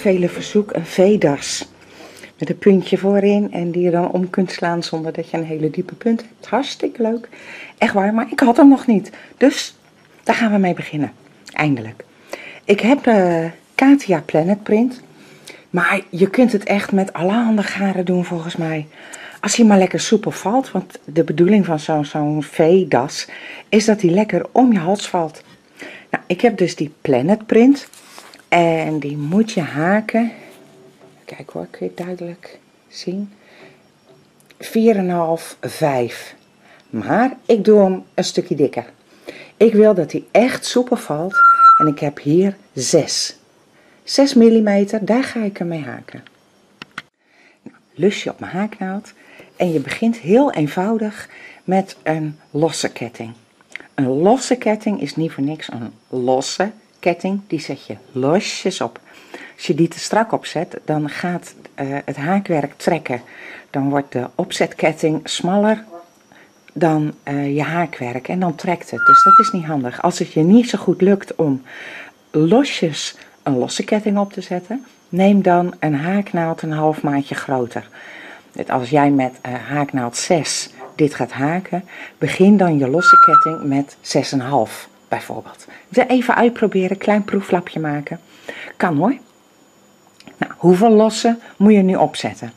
vele verzoek een V-das. Met een puntje voorin en die je dan om kunt slaan zonder dat je een hele diepe punt hebt. Hartstikke leuk. Echt waar, maar ik had hem nog niet. Dus daar gaan we mee beginnen. Eindelijk. Ik heb uh, Katia Planet Print. Maar je kunt het echt met allerhande garen doen volgens mij. Als hij maar lekker soepel valt, want de bedoeling van zo'n zo'n V-das is dat hij lekker om je hals valt. Nou, ik heb dus die Planet Print. En die moet je haken. Kijk hoor, kun je het duidelijk zien. 4,5, 5. Maar ik doe hem een stukje dikker. Ik wil dat hij echt soepel valt. En ik heb hier 6. 6 mm, daar ga ik hem mee haken. Nou, lus je op mijn haaknaald. En je begint heel eenvoudig met een losse ketting. Een losse ketting is niet voor niks een losse ketting. Die zet je losjes op. Als je die te strak opzet, dan gaat uh, het haakwerk trekken. Dan wordt de opzetketting smaller dan uh, je haakwerk en dan trekt het. Dus dat is niet handig. Als het je niet zo goed lukt om losjes een losse ketting op te zetten, neem dan een haaknaald een half maatje groter. Als jij met uh, haaknaald 6 dit gaat haken, begin dan je losse ketting met 6,5 bijvoorbeeld. Even uitproberen, klein proeflapje maken. Kan hoor. Nou, hoeveel lossen moet je nu opzetten?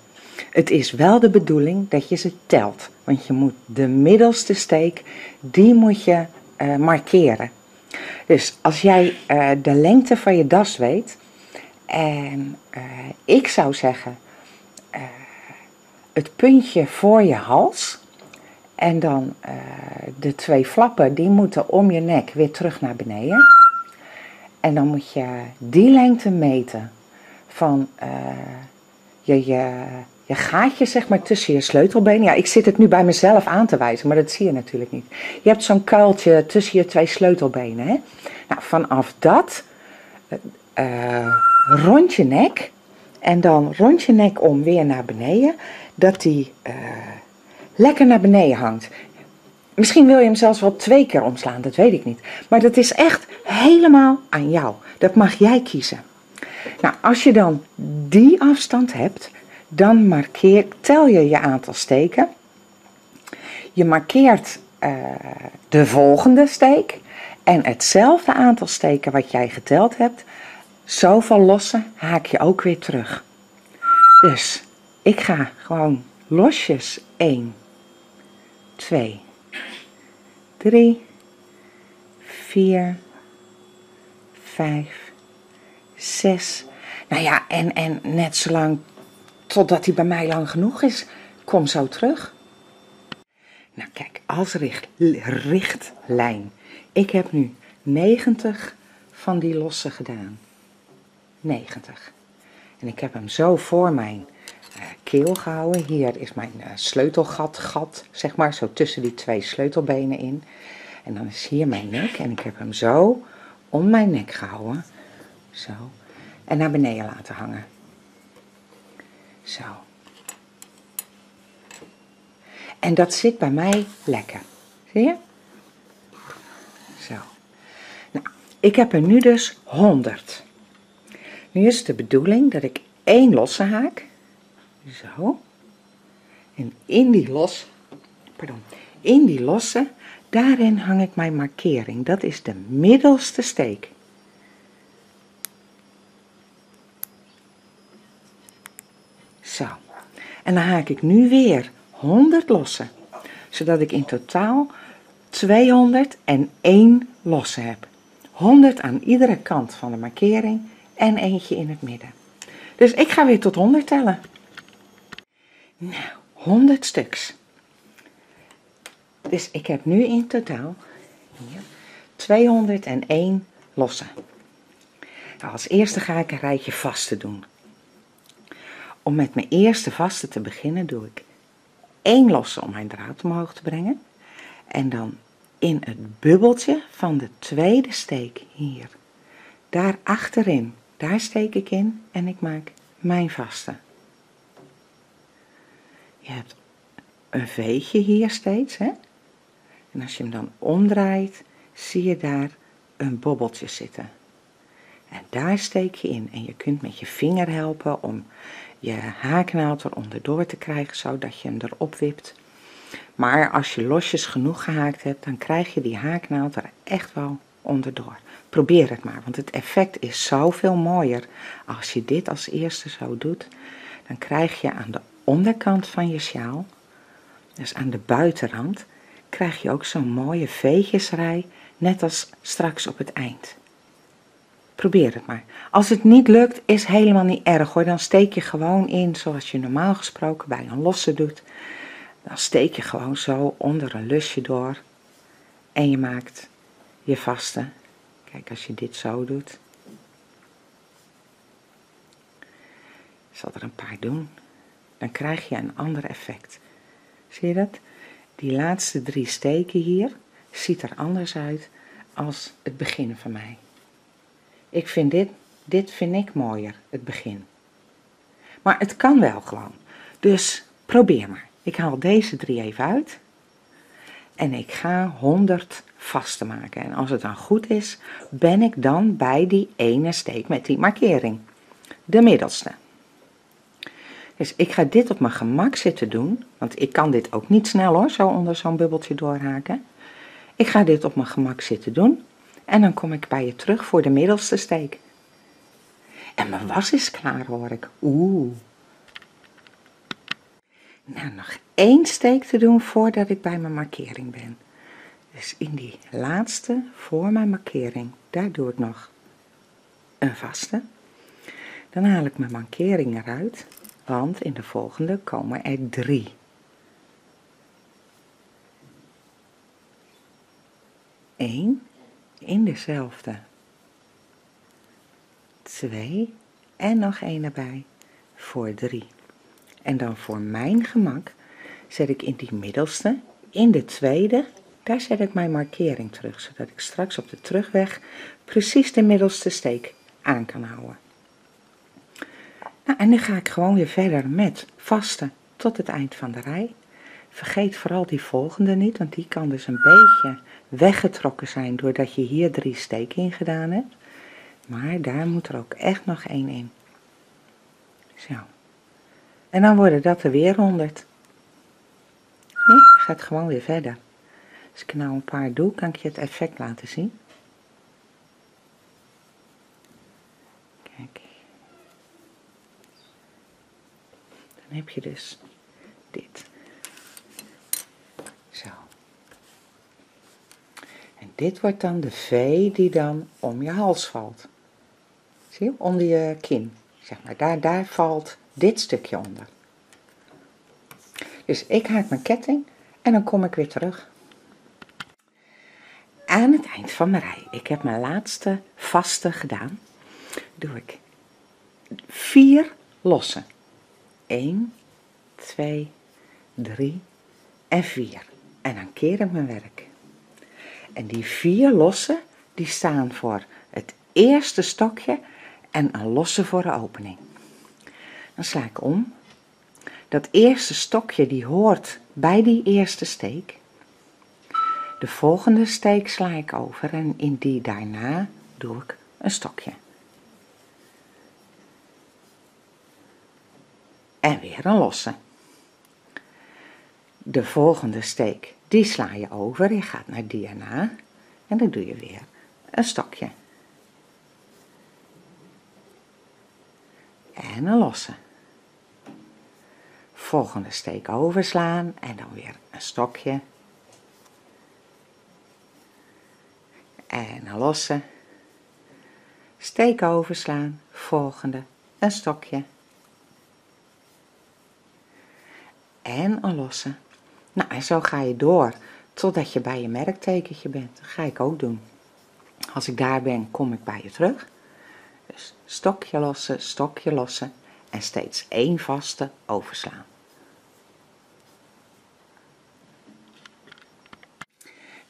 Het is wel de bedoeling dat je ze telt. Want je moet de middelste steek, die moet je uh, markeren. Dus als jij uh, de lengte van je das weet, en uh, ik zou zeggen het puntje voor je hals, en dan de twee flappen, die moeten om je nek weer terug naar beneden. En dan moet je die lengte meten van je, je je gaatje zeg maar tussen je sleutelbenen. Ja, ik zit het nu bij mezelf aan te wijzen, maar dat zie je natuurlijk niet. Je hebt zo'n kuiltje tussen je twee sleutelbenen. Hè? Nou, vanaf dat uh, rond je nek en dan rond je nek om weer naar beneden, dat die lekker naar beneden hangt. Misschien wil je hem zelfs wel twee keer omslaan, dat weet ik niet. Maar dat is echt helemaal aan jou. Dat mag jij kiezen. Nou, als je dan die afstand hebt, dan markeer, tel je je aantal steken. Je markeert uh, de volgende steek en hetzelfde aantal steken wat jij geteld hebt, zoveel lossen haak je ook weer terug. Dus ik ga gewoon losjes 1, 2, 3, 4, 5, 6. Nou ja, en, en net zolang totdat hij bij mij lang genoeg is. Kom zo terug. Nou kijk, als richt, richtlijn. Ik heb nu 90 van die losse gedaan. 90. En ik heb hem zo voor mijn keel gehouden. Hier is mijn uh, sleutelgat, gat, zeg maar, zo tussen die twee sleutelbenen in. En dan is hier mijn nek en ik heb hem zo om mijn nek gehouden. Zo. En naar beneden laten hangen. Zo. En dat zit bij mij lekker. Zie je? Zo. Nou, ik heb er nu dus 100. Nu is de bedoeling dat ik één losse haak. Zo. En in die los, pardon, in die losse, daarin hang ik mijn markering. Dat is de middelste steek. Zo. En dan haak ik nu weer 100 lossen. Zodat ik in totaal 201 lossen heb. 100 aan iedere kant van de markering en eentje in het midden. Dus ik ga weer tot 100 tellen. Nou, 100 stuks. Dus ik heb nu in totaal hier 201 lossen. Nou, als eerste ga ik een rijtje vaste doen. Om met mijn eerste vaste te beginnen doe ik één losse om mijn draad omhoog te brengen. En dan in het bubbeltje van de tweede steek hier. Daar achterin, daar steek ik in en ik maak mijn vaste. Je hebt een veetje hier steeds, hè? En als je hem dan omdraait, zie je daar een bobbeltje zitten. En daar steek je in. En je kunt met je vinger helpen om je haaknaald er onderdoor te krijgen, zodat je hem erop wipt. Maar als je losjes genoeg gehaakt hebt, dan krijg je die haaknaald er echt wel onderdoor. Probeer het maar, want het effect is zoveel mooier als je dit als eerste zo doet. Dan krijg je aan de onderkant van je sjaal, dus aan de buitenrand, krijg je ook zo'n mooie veetjesrij, net als straks op het eind. Probeer het maar. Als het niet lukt, is helemaal niet erg hoor. Dan steek je gewoon in zoals je normaal gesproken bij een losse doet. Dan steek je gewoon zo onder een lusje door. En je maakt je vaste. Kijk, als je dit zo doet. Ik zal er een paar doen. Dan krijg je een ander effect. Zie je dat? Die laatste drie steken hier ziet er anders uit als het begin van mij. Ik vind dit, dit vind ik mooier, het begin. Maar het kan wel gewoon. Dus probeer maar. Ik haal deze drie even uit. En ik ga 100 vast te maken. En als het dan goed is, ben ik dan bij die ene steek met die markering. De middelste. Dus ik ga dit op mijn gemak zitten doen. Want ik kan dit ook niet snel hoor, zo onder zo'n bubbeltje doorhaken. Ik ga dit op mijn gemak zitten doen. En dan kom ik bij je terug voor de middelste steek. En mijn was is klaar hoor ik. Oeh. Nou, nog één steek te doen voordat ik bij mijn markering ben. Dus in die laatste voor mijn markering, daar doe ik nog een vaste. Dan haal ik mijn markering eruit, want in de volgende komen er drie. Eén in dezelfde. Twee en nog één erbij voor drie. En dan voor mijn gemak zet ik in die middelste, in de tweede, daar zet ik mijn markering terug, zodat ik straks op de terugweg precies de middelste steek aan kan houden. Nou, en nu ga ik gewoon weer verder met vasten tot het eind van de rij. Vergeet vooral die volgende niet, want die kan dus een beetje weggetrokken zijn doordat je hier drie steken in gedaan hebt. Maar daar moet er ook echt nog één in. Zo. En dan worden dat er weer honderd. Je gaat gewoon weer verder. Als ik nou een paar doe, kan ik je het effect laten zien. Heb je dus dit. Zo. En dit wordt dan de V die dan om je hals valt. Zie je? Onder je kin. Zeg maar, daar, daar valt dit stukje onder. Dus ik haak mijn ketting en dan kom ik weer terug. Aan het eind van mijn rij, ik heb mijn laatste vaste gedaan, doe ik vier lossen. 1, 2, 3 en 4. En dan keer ik mijn werk. En die vier lossen, die staan voor het eerste stokje en een losse voor de opening. Dan sla ik om. Dat eerste stokje die hoort bij die eerste steek. De volgende steek sla ik over en in die daarna doe ik een stokje. En weer een losse. De volgende steek, die sla je over, je gaat naar erna en dan doe je weer een stokje. En een losse. Volgende steek overslaan en dan weer een stokje. En een losse. Steek overslaan, volgende, een stokje. En een losse. Nou, en zo ga je door totdat je bij je merktekentje bent. Dat ga ik ook doen. Als ik daar ben, kom ik bij je terug. Dus stokje lossen, stokje lossen en steeds één vaste overslaan.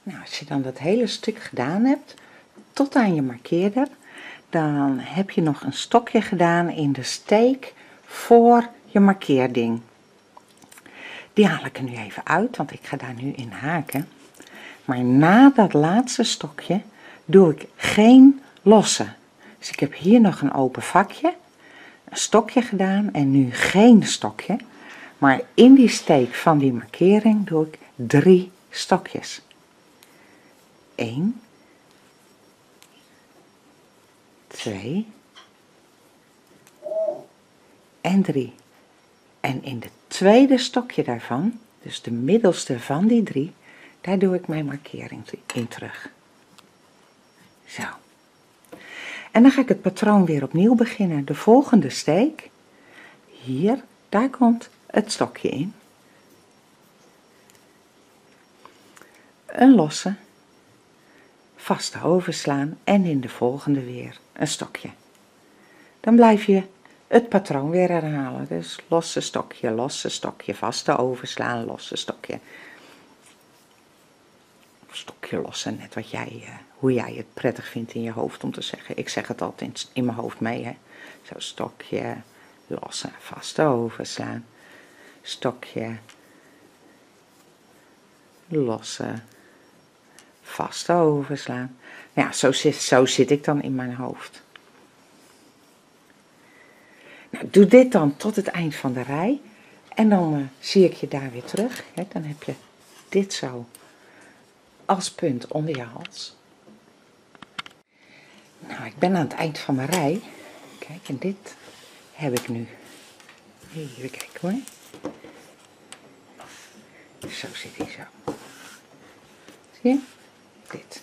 Nou, als je dan dat hele stuk gedaan hebt, tot aan je markeerder, dan heb je nog een stokje gedaan in de steek voor je markeerding. Die haal ik er nu even uit, want ik ga daar nu in haken. Maar na dat laatste stokje doe ik geen losse. Dus ik heb hier nog een open vakje, een stokje gedaan en nu geen stokje. Maar in die steek van die markering doe ik drie stokjes. 1, 2 en 3. En in het tweede stokje daarvan, dus de middelste van die drie, daar doe ik mijn markering in terug. Zo. En dan ga ik het patroon weer opnieuw beginnen. De volgende steek, hier, daar komt het stokje in. Een losse, vaste overslaan en in de volgende weer een stokje. Dan blijf je het patroon weer herhalen. Dus losse stokje, losse stokje, vaste overslaan, losse stokje. Stokje lossen, net wat jij, uh, hoe jij het prettig vindt in je hoofd om te zeggen. Ik zeg het altijd in mijn hoofd mee, hè. Zo stokje, lossen, vaste overslaan. Stokje, lossen, vaste overslaan. Ja, zo zit, zo zit ik dan in mijn hoofd. Nou, doe dit dan tot het eind van de rij. En dan uh, zie ik je daar weer terug. Hè. Dan heb je dit zo als punt onder je hals. Nou, ik ben aan het eind van mijn rij. Kijk, en dit heb ik nu. Even kijken hoor. Zo zit hij zo. Zie je? Dit.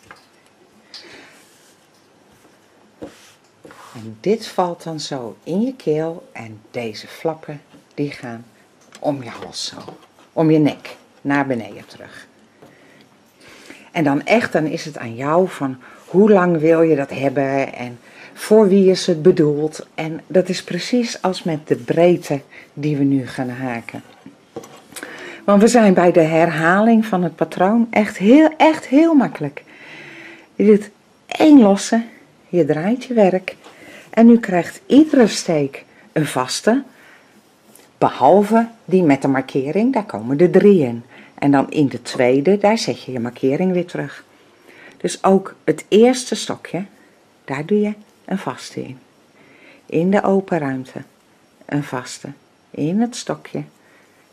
En dit valt dan zo in je keel en deze flappen die gaan om je hals zo, om je nek, naar beneden terug. En dan echt, dan is het aan jou van hoe lang wil je dat hebben en voor wie is het bedoeld. En dat is precies als met de breedte die we nu gaan haken. Want we zijn bij de herhaling van het patroon echt heel, echt heel makkelijk. Je doet één losse, je draait je werk en nu krijgt iedere steek een vaste, behalve die met de markering, daar komen er drie in. En dan in de tweede, daar zet je je markering weer terug. Dus ook het eerste stokje, daar doe je een vaste in. In de open ruimte, een vaste. In het stokje,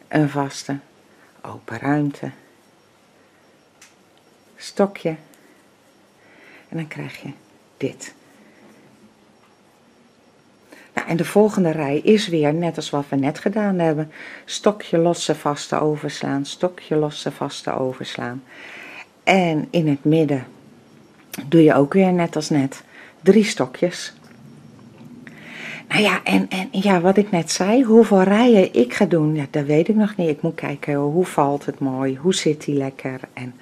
een vaste. Open ruimte, stokje. En dan krijg je dit. En de volgende rij is weer net als wat we net gedaan hebben. Stokje losse vaste overslaan, stokje losse vaste overslaan. En in het midden doe je ook weer net als net drie stokjes. Nou ja, en, en ja, wat ik net zei, hoeveel rijen ik ga doen, ja, dat weet ik nog niet. Ik moet kijken, hoe valt het mooi, hoe zit die lekker en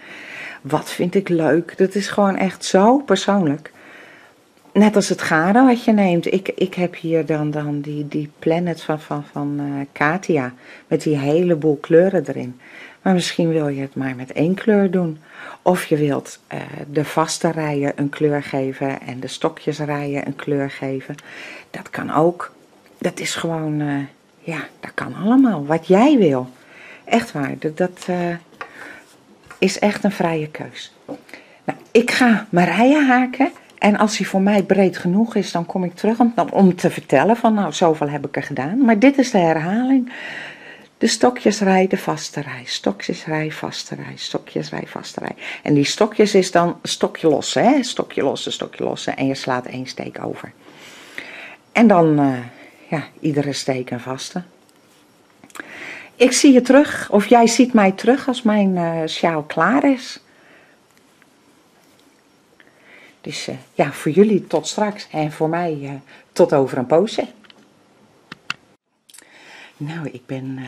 wat vind ik leuk. Dat is gewoon echt zo persoonlijk net als het garen wat je neemt. Ik, ik heb hier dan, dan die, die planet van, van, van uh, Katia. Met die heleboel kleuren erin. Maar misschien wil je het maar met één kleur doen. Of je wilt uh, de vaste rijen een kleur geven en de stokjesrijen een kleur geven. Dat kan ook. Dat is gewoon, uh, ja, dat kan allemaal. Wat jij wil. Echt waar. Dat, dat is echt een vrije keus. Nou, ik ga mijn rijen haken. En als hij voor mij breed genoeg is, dan kom ik terug om, om te vertellen van nou, zoveel heb ik er gedaan. Maar dit is de herhaling. De stokjesrij, de vaste rij. Stokjesrij, vaste rij. Stokjesrij, vaste rij. En die stokjes is dan stokje lossen, hè? Stokje lossen, stokje lossen. En je slaat één steek over. En dan, uh, ja, iedere steek een vaste. Ik zie je terug, of jij ziet mij terug als mijn uh, sjaal klaar is. Dus uh, ja, voor jullie tot straks en voor mij uh, tot over een poosje. Nou, ik ben uh,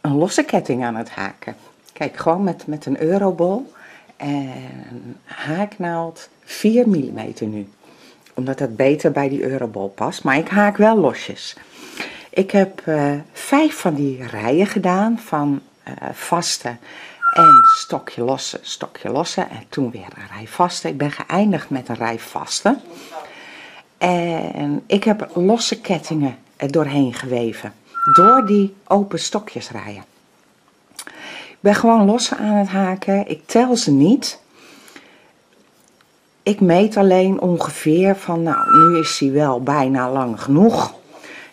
een losse ketting aan het haken. Kijk, gewoon met, met een eurobol en haaknaald 4 mm nu. Omdat dat beter bij die eurobol past. Maar ik haak wel losjes. Ik heb vijf van die rijen gedaan van vaste en stokje lossen, stokje lossen. En toen weer een rij vaste. Ik ben geëindigd met een rij vaste. En ik heb losse kettingen er doorheen geweven. Door die open stokjes rijden. Ik ben gewoon losse aan het haken. Ik tel ze niet. ik meet alleen ongeveer van, nou, nu is hij wel bijna lang genoeg.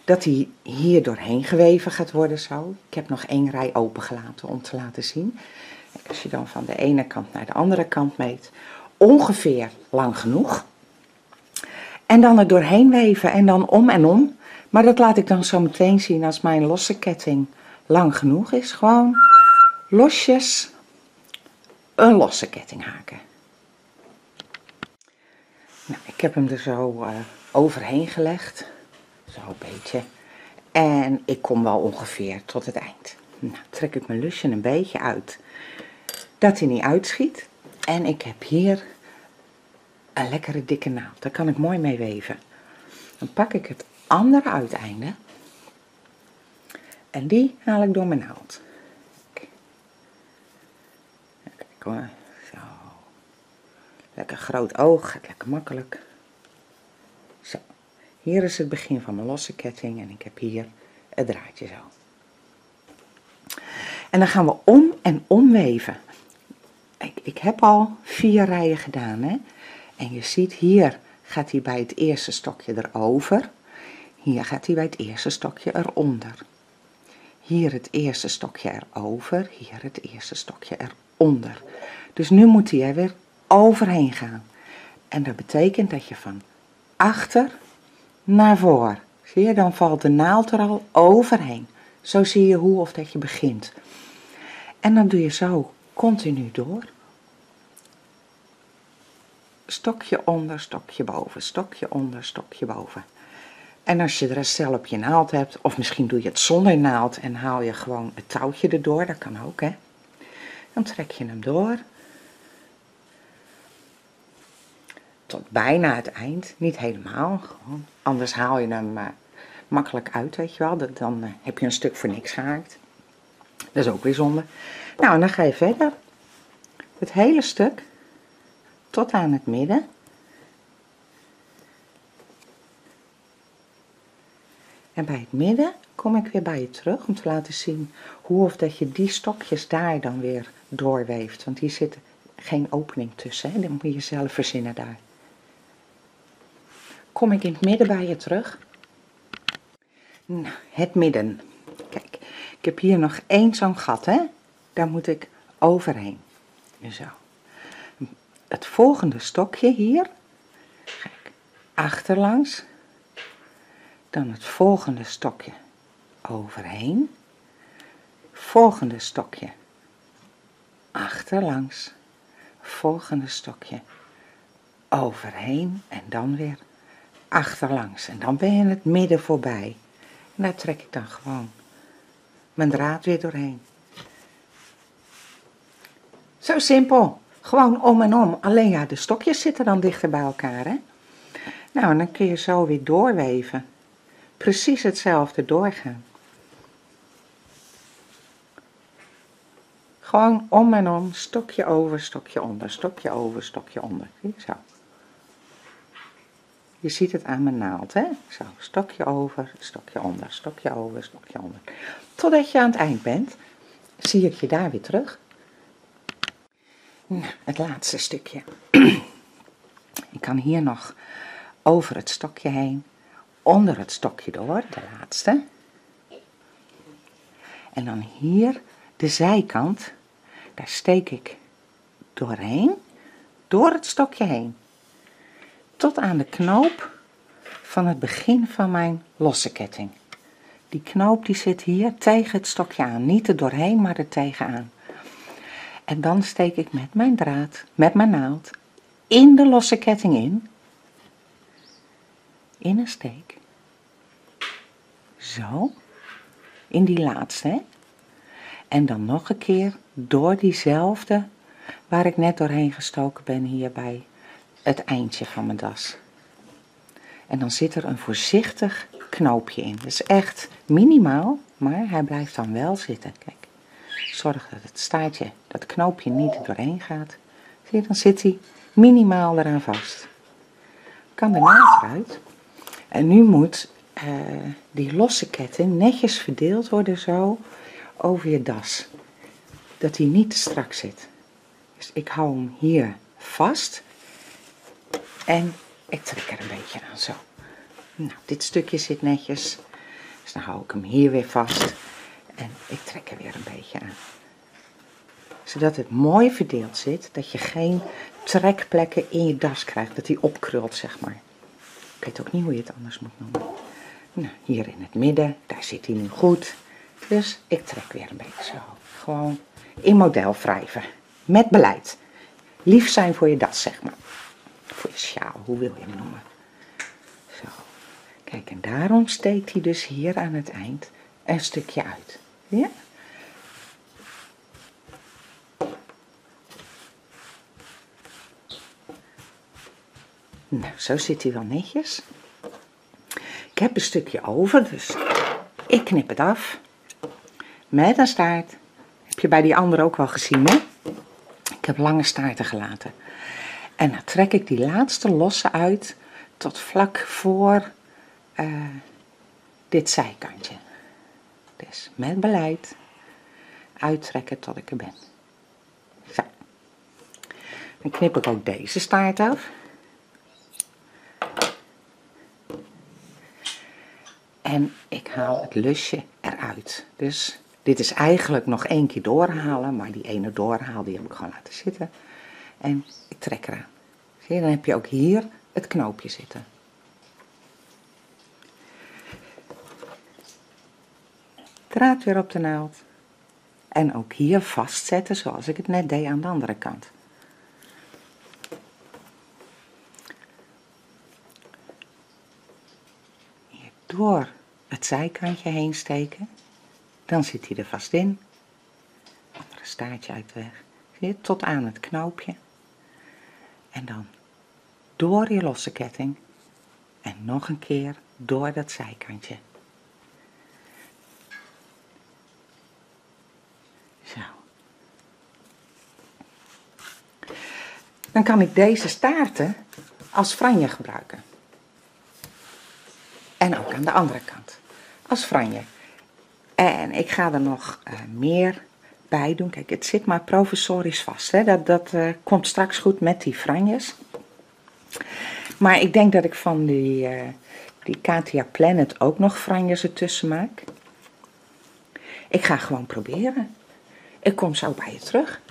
Dat hij hier doorheen geweven gaat worden zo. Ik heb nog één rij opengelaten om te laten zien. Als je dan van de ene kant naar de andere kant meet, ongeveer lang genoeg. En dan er doorheen weven en dan om en om. Maar dat laat ik dan zo meteen zien als mijn losse ketting lang genoeg is. Gewoon losjes een losse ketting haken. Nou, ik heb hem er zo uh, overheen gelegd. Zo een beetje. En ik kom wel ongeveer tot het eind. Nou, trek ik mijn lusje een beetje uit. Dat hij niet uitschiet. En ik heb hier een lekkere dikke naald. Daar kan ik mooi mee weven. Dan pak ik het andere uiteinde. En die haal ik door mijn naald. Kijk hoor. Zo. Lekker groot oog. Gaat lekker makkelijk. Zo. Hier is het begin van mijn losse ketting. En ik heb hier het draadje zo. En dan gaan we om en omweven. Ik, ik heb al vier rijen gedaan. Hè? En je ziet hier gaat hij bij het eerste stokje erover. Hier gaat hij bij het eerste stokje eronder. Hier het eerste stokje erover, hier het eerste stokje eronder. Dus nu moet hij er weer overheen gaan. En dat betekent dat je van achter naar voor. Zie je, dan valt de naald er al overheen. Zo zie je hoe of dat je begint. En dan doe je zo continu door stokje onder, stokje boven, stokje onder, stokje boven. En als je de rest zelf op je naald hebt, of misschien doe je het zonder naald en haal je gewoon het touwtje erdoor, dat kan ook hè. Dan trek je hem door. Tot bijna het eind, niet helemaal, gewoon. anders haal je hem uh, makkelijk uit, weet je wel. Dan uh, heb je een stuk voor niks gehaakt. Dat is ook weer zonde. Nou, en dan ga je verder. Het hele stuk tot aan het midden. En bij het midden kom ik weer bij je terug om te laten zien hoe of dat je die stokjes daar dan weer doorweeft. Want hier zit geen opening tussen, hè? dat moet je zelf verzinnen daar. Kom ik in het midden bij je terug. Nou, het midden. Kijk, ik heb hier nog één zo'n gat, hè. Daar moet ik overheen. Zo het volgende stokje hier, ik achterlangs, dan het volgende stokje overheen, volgende stokje achterlangs, volgende stokje overheen en dan weer achterlangs. En dan ben je het midden voorbij. En daar trek ik dan gewoon mijn draad weer doorheen. Zo simpel. Gewoon om en om. Alleen ja, de stokjes zitten dan dichter bij elkaar, hè. Nou, en dan kun je zo weer doorweven. Precies hetzelfde doorgaan. Gewoon om en om, stokje over, stokje onder, stokje over, stokje onder. Zo. Je ziet het aan mijn naald, hè? Zo, stokje over, stokje onder, stokje over, stokje onder. Totdat je aan het eind bent, zie ik je daar weer terug. Het laatste stukje. Ik kan hier nog over het stokje heen, onder het stokje door, de laatste. En dan hier de zijkant, daar steek ik doorheen, door het stokje heen, tot aan de knoop van het begin van mijn losse ketting. Die knoop die zit hier tegen het stokje aan, niet er doorheen, maar er tegenaan. En dan steek ik met mijn draad, met mijn naald, in de losse ketting in. In een steek. Zo. In die laatste. En dan nog een keer door diezelfde waar ik net doorheen gestoken ben hier bij het eindje van mijn das. En dan zit er een voorzichtig knoopje in. Is echt minimaal, maar hij blijft dan wel zitten. Kijk. Zorg dat het staartje, dat knoopje niet doorheen gaat. Zie je, dan zit hij minimaal eraan vast. Kan de naald eruit. En nu moet uh, die losse ketting netjes verdeeld worden zo over je das. Dat hij niet te strak zit. Dus ik hou hem hier vast. En ik trek er een beetje aan zo. Nou, dit stukje zit netjes. Dus dan hou ik hem hier weer vast. En ik trek er weer een beetje aan. Zodat het mooi verdeeld zit. Dat je geen trekplekken in je das krijgt. Dat die opkrult, zeg maar. Ik weet ook niet hoe je het anders moet noemen. Nou, hier in het midden, daar zit hij nu goed. Dus ik trek weer een beetje zo. Gewoon in model wrijven. Met beleid. Lief zijn voor je das, zeg maar. Voor je sjaal, hoe wil je hem noemen. Zo. Kijk, en daarom steekt hij dus hier aan het eind een stukje uit. Nou, zo zit hij wel netjes. Ik heb een stukje over, dus ik knip het af. Met een staart. Heb je bij die andere ook wel gezien, hè? Ik heb lange staarten gelaten. En dan trek ik die laatste losse uit tot vlak voor uh, dit zijkantje. Dus met beleid uittrekken tot ik er ben. Zo. Dan knip ik ook deze staart af. En ik haal het lusje eruit. Dus dit is eigenlijk nog één keer doorhalen, maar die ene doorhaal die heb ik gewoon laten zitten. En ik trek eraan. Zie je, dan heb je ook hier het knoopje zitten. Draad weer op de naald. En ook hier vastzetten zoals ik het net deed aan de andere kant. Hier door het zijkantje heen steken. Dan zit hij er vast in. Andere staartje uit de weg. Zie je, tot aan het knoopje. En dan door je losse ketting. En nog een keer door dat zijkantje. Dan kan ik deze staarten als franje gebruiken. En ook aan de andere kant. Als franje. En ik ga er nog uh, meer bij doen. Kijk, het zit maar provisorisch vast. Hè? Dat, dat uh, komt straks goed met die franjes. Maar ik denk dat ik van die, uh, die Katia Planet ook nog franjes ertussen maak. Ik ga gewoon proberen. Ik kom zo bij je terug.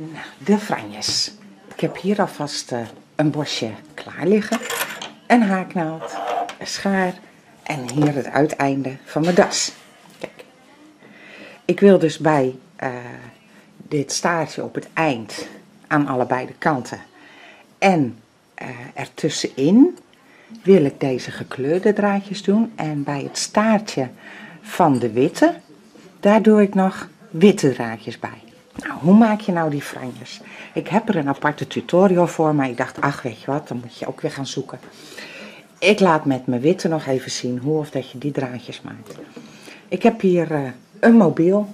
Nou, de franjes. Ik heb hier alvast uh, een bosje klaar liggen. Een haaknaald, een schaar en hier het uiteinde van mijn das. Kijk. Ik wil dus bij uh, dit staartje op het eind aan allebei de kanten en uh, ertussenin wil ik deze gekleurde draadjes doen. En bij het staartje van de witte, daar doe ik nog witte draadjes bij. Nou, hoe maak je nou die franjes? Ik heb er een aparte tutorial voor, maar ik dacht, ach weet je wat, dan moet je ook weer gaan zoeken. Ik laat met mijn witte nog even zien hoe of dat je die draadjes maakt. Ik heb hier uh, een mobiel.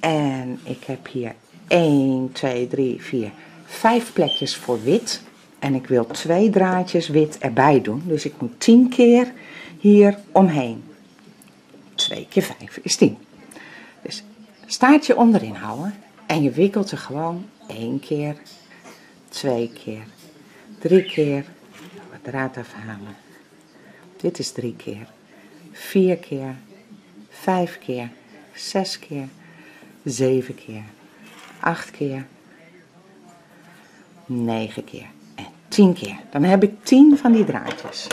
En ik heb hier 1, 2, 3, 4, 5 plekjes voor wit. En ik wil twee draadjes wit erbij doen. Dus ik moet 10 keer hier omheen. 2 keer 5 is 10. Dus staartje onderin houden. En je wikkelt er gewoon 1 keer, 2 keer, 3 keer, draad afhalen. Dit is drie keer, vier keer, vijf keer, zes keer, zeven keer, acht keer, negen keer en tien keer. Dan heb ik tien van die draadjes.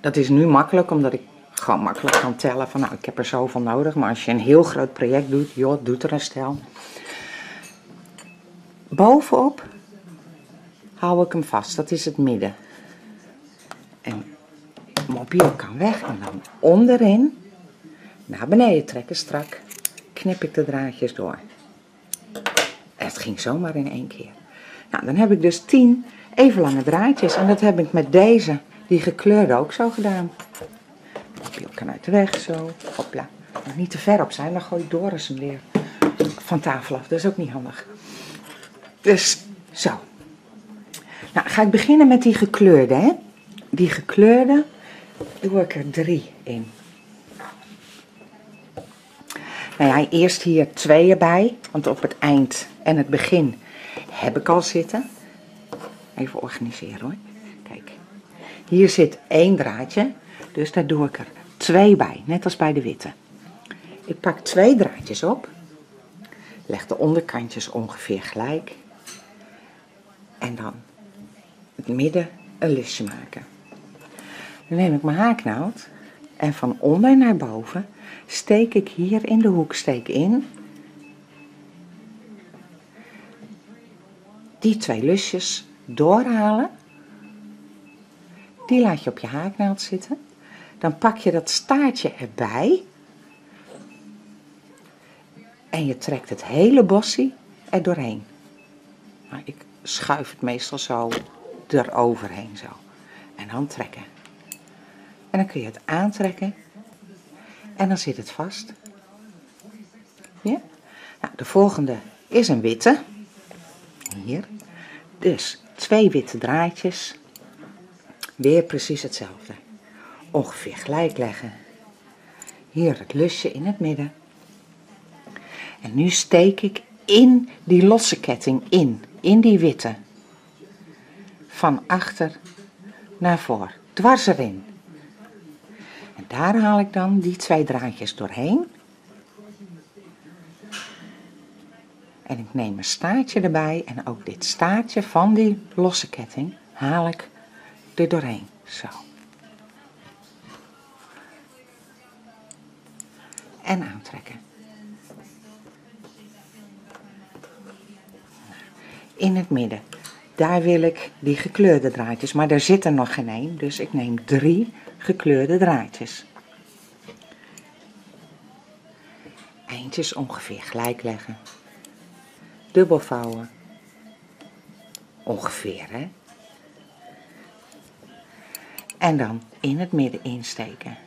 Dat is nu makkelijk, omdat ik gewoon makkelijk kan tellen van, nou, ik heb er zoveel nodig. Maar als je een heel groot project doet, joh, doet er een stel. Bovenop hou ik hem vast. Dat is het midden. En mobiel kan weg en dan onderin naar beneden trekken strak. Knip ik de draadjes door. Het ging zomaar in één keer. Nou, dan heb ik dus tien even lange draadjes. En dat heb ik met deze, die gekleurde, ook zo gedaan. Mobiel kan uit de weg, zo. Hopla. Mag niet te ver op zijn, dan gooi ik Doris hem weer van tafel af. Dat is ook niet handig. Dus, zo. Nou, ga ik beginnen met die gekleurde, hè. Die gekleurde doe ik er drie in. Nou ja, eerst hier twee erbij, want op het eind en het begin heb ik al zitten. Even organiseren hoor. Kijk, hier zit één draadje, dus daar doe ik er twee bij, net als bij de witte. Ik pak twee draadjes op, leg de onderkantjes ongeveer gelijk en dan het midden een lusje maken. Dan neem ik mijn haaknaald en van onder naar boven steek ik hier in de hoek steek in. Die twee lusjes doorhalen. Die laat je op je haaknaald zitten. Dan pak je dat staartje erbij. En je trekt het hele bossie er doorheen. Nou, ik schuif het meestal zo eroverheen zo. En dan trekken. En dan kun je het aantrekken. En dan zit het vast. Nou, de volgende is een witte. Hier. Dus twee witte draadjes. Weer precies hetzelfde. Ongeveer gelijk leggen. Hier het lusje in het midden. En nu steek ik in die losse ketting in. In die witte. Van achter naar voor. Dwars erin. En daar haal ik dan die twee draadjes doorheen. En ik neem een staartje erbij en ook dit staartje van die losse ketting haal ik er doorheen. Zo. En aantrekken. In het midden. Daar wil ik die gekleurde draadjes, maar daar zit er nog geen één. Dus ik neem drie gekleurde draadjes. Eindjes ongeveer gelijk leggen. Dubbel vouwen. Ongeveer, hè. En dan in het midden insteken.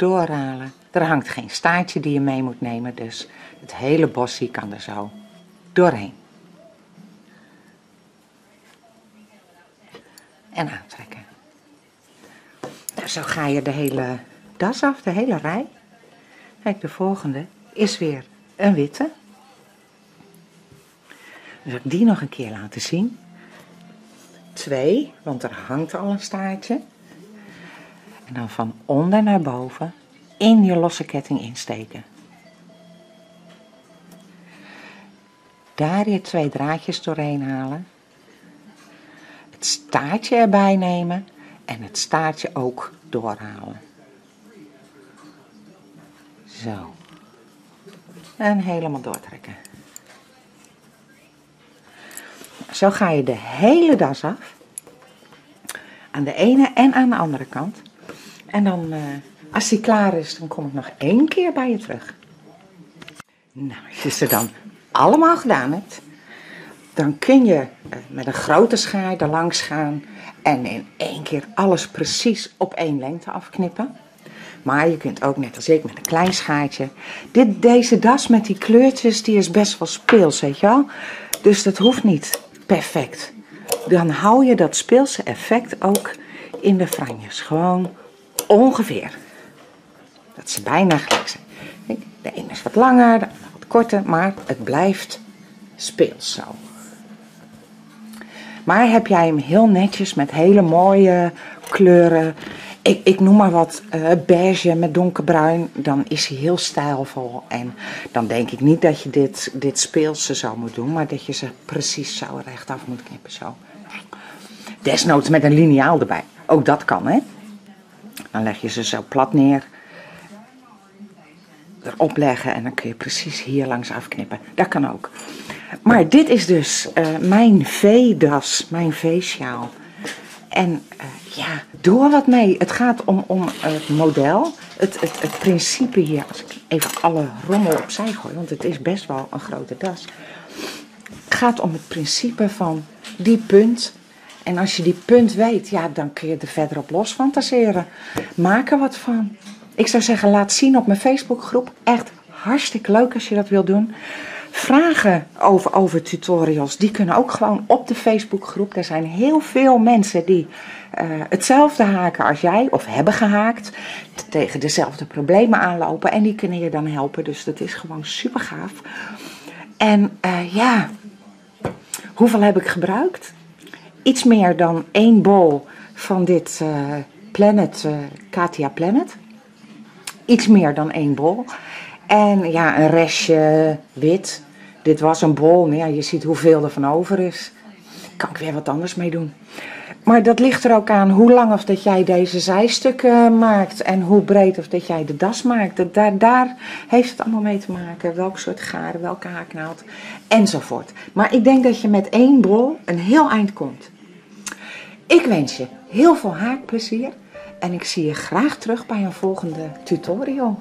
Doorhalen. Er hangt geen staartje die je mee moet nemen, dus het hele bosje kan er zo doorheen. En aantrekken. Nou, zo ga je de hele das af, de hele rij. Kijk, de volgende is weer een witte. Dus ik die nog een keer laten zien. Twee, want er hangt al een staartje. En dan van onder naar boven in je losse ketting insteken. Daar je twee draadjes doorheen halen. Het staartje erbij nemen en het staartje ook doorhalen. Zo. En helemaal doortrekken. Zo ga je de hele das af. Aan de ene en aan de andere kant. En dan, uh, als die klaar is, dan kom ik nog één keer bij je terug. Nou, als je ze dan allemaal gedaan hebt, dan kun je uh, met een grote schaar er langs gaan en in één keer alles precies op één lengte afknippen. Maar je kunt ook net als ik met een klein schaartje. Dit, deze das met die kleurtjes, die is best wel speels, weet je wel. Dus dat hoeft niet perfect. Dan hou je dat speelse effect ook in de franjes. Gewoon ongeveer. Dat ze bijna gelijk zijn. De ene is wat langer, de andere wat korter, maar het blijft speels zo. Maar heb jij hem heel netjes met hele mooie kleuren ik, ik noem maar wat uh, beige met donkerbruin, dan is hij heel stijlvol. En dan denk ik niet dat je dit, dit speelse zou moeten doen, maar dat je ze precies zo rechtaf moet knippen. Zo. Desnoods met een liniaal erbij. Ook dat kan, hè. Dan leg je ze zo plat neer. Erop leggen en dan kun je precies hier langs afknippen. Dat kan ook. Maar dit is dus uh, mijn V-das, mijn V-sjaal. En uh, ja, doe er wat mee. Het gaat om, om het model, het, het, het principe hier. Als ik even alle rommel opzij gooi, want het is best wel een grote das. Het gaat om het principe van die punt. En als je die punt weet, ja, dan kun je er verder op los fantaseren. Maak er wat van. Ik zou zeggen, laat zien op mijn Facebookgroep. Echt hartstikke leuk als je dat wil doen. vragen over, over tutorials, die kunnen ook gewoon op de Facebookgroep. Er zijn heel veel mensen die uh, hetzelfde haken als jij, of hebben gehaakt, tegen dezelfde problemen aanlopen. En die kunnen je dan helpen. Dus dat is gewoon super gaaf. En uh, ja, hoeveel heb ik gebruikt? Iets meer dan één bol van dit uh, Planet, Katia Planet. Iets meer dan één bol. En ja, een restje wit. Dit was een bol, maar ja, je ziet hoeveel er van over is. Kan ik weer wat anders mee doen. Maar dat ligt er ook aan hoe lang of dat jij deze zijstukken maakt en hoe breed of dat jij de das maakt. Daar, daar heeft het allemaal mee te maken. Welk soort garen, welke haaknaald enzovoort. Maar ik denk dat je met één bol een heel eind komt. Ik wens je heel veel haakplezier en ik zie je graag terug bij een volgende tutorial.